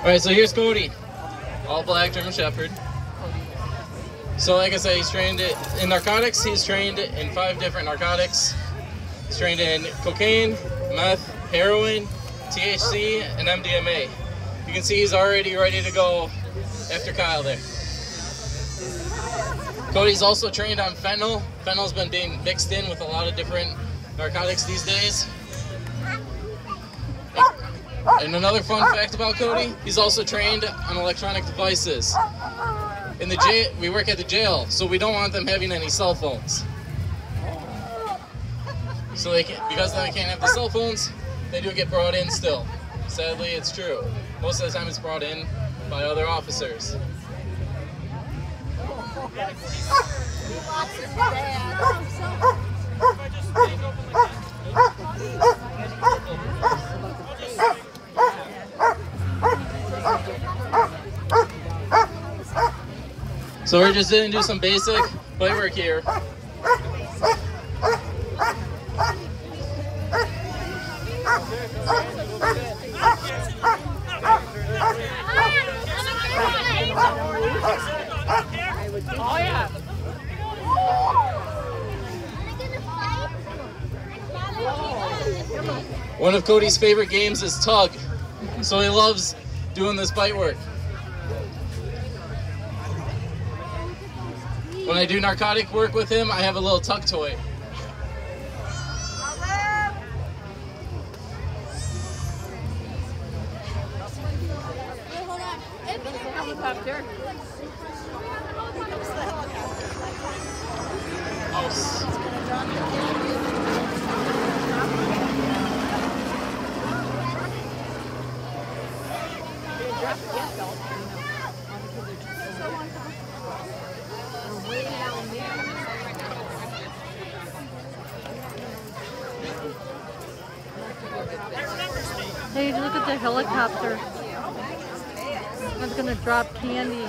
All right, so here's Kodi, all black German Shepherd. So like I said, he's trained in narcotics. He's trained in five different narcotics. He's trained in cocaine, meth, heroin, THC, and MDMA. You can see he's already ready to go after Kyle there. Kodi's also trained on fentanyl. Fentanyl's been being mixed in with a lot of different narcotics these days. And another fun ah. fact about Kodi, he's also trained on electronic devices. In the jail, we work at the jail, so we don't want them having any cell phones. So they can, because they can't have the cell phones, they do get brought in still. Sadly, it's true. Most of the time it's brought in by other officers. Ah. So we're just gonna do some basic play work here. One of Kodi's favorite games is tug, so he loves doing this bite work. When I do narcotic work with him, I have a little tug toy. Helicopter. Hey, look at the helicopter. It's gonna drop candy.